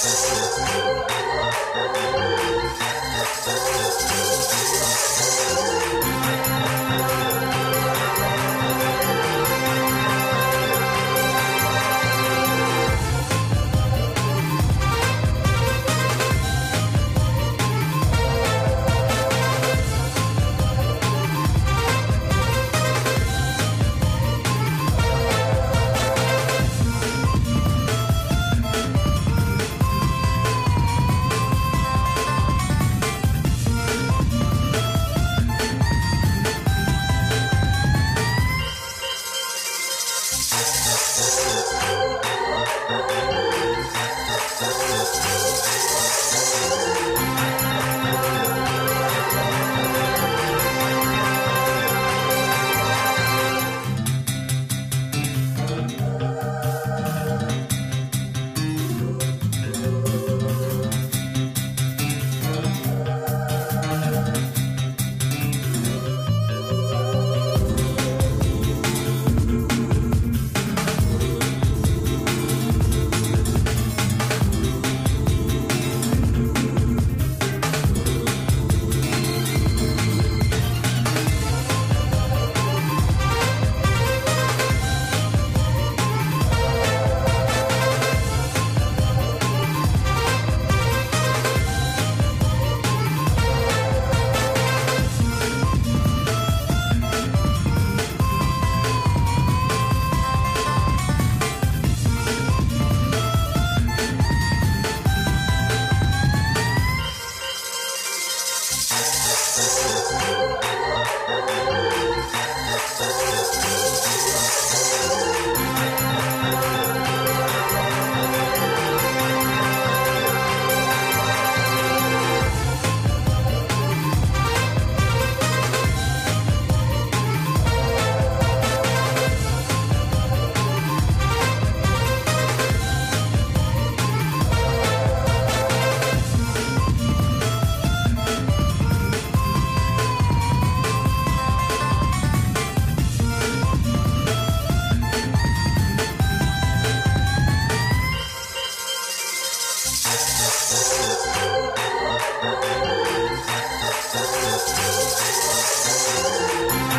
Thank you. Thank you. Let's go. Thank you.